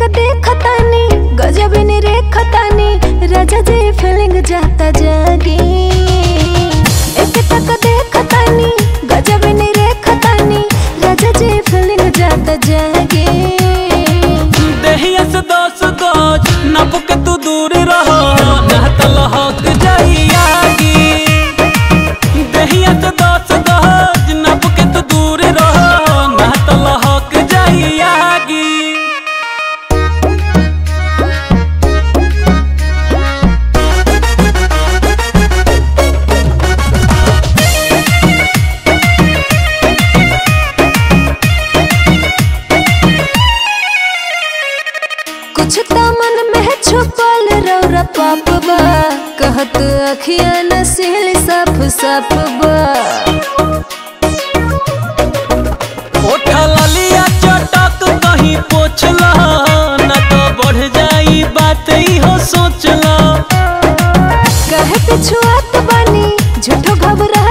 के देखतानी गजब ने रेखतानी राजा जे फीलिंग जाता जागी। एक तक देखतानी गजब ने रेखतानी राजा जे फीलिंग जाता जागी। कुछ तो मन में छुपल रौरा पाप बा। कहत अखिया नसील साफ़ साफ़ बा। ओठा ललिया चटक कहीं पोछला न तो बढ़ जाई बात ही हो सोचला। कहे पिछुआत बानी झूठो घबरात